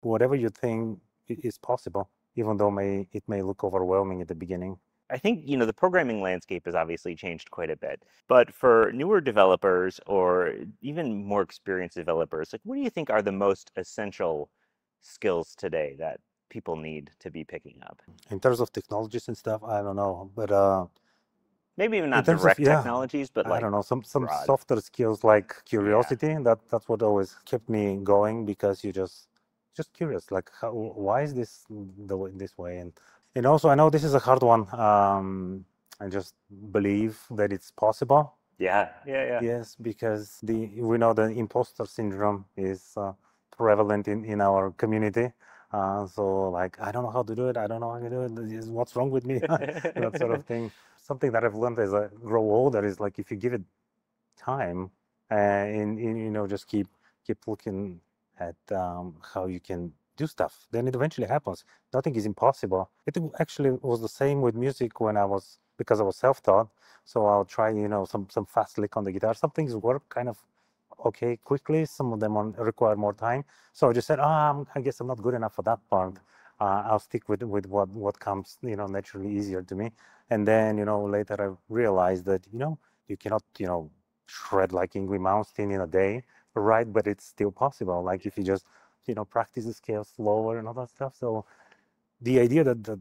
whatever you think is possible, even though may it may look overwhelming at the beginning. I think, you know, the programming landscape has obviously changed quite a bit. But for newer developers or even more experienced developers, like what do you think are the most essential skills today that people need to be picking up? In terms of technologies and stuff, I don't know, but uh, maybe even not terms of- direct yeah, technologies, but like I don't know some some broad. softer skills like curiosity. That that's what always kept me going because you just just curious, like how, why is this the way, this way? And and also I know this is a hard one. Um, I just believe that it's possible. yeah, yeah, yeah. Yes, because the we know the imposter syndrome is uh, prevalent in, in our community. Uh, so like I don't know how to do it. I don't know how to do it. What's wrong with me? that sort of thing. Something that I've learned as I grow older is like if you give it time uh, and, and you know just keep keep looking at um, how you can do stuff, then it eventually happens. Nothing is impossible. It actually was the same with music when I was because I was self-taught. So I'll try you know some some fast lick on the guitar. Some things work kind of okay quickly. Some of them on, require more time. So I just said, ah, I'm- I guess I'm not good enough for that part. Uh, I'll stick with with what what comes you know naturally easier to me. And then you know later I realized that you know you cannot you know shred like Yngwie Malmsteen in a day, right? But it's still possible. Like if you just you know practice the scale slower and all that stuff. So the idea that, that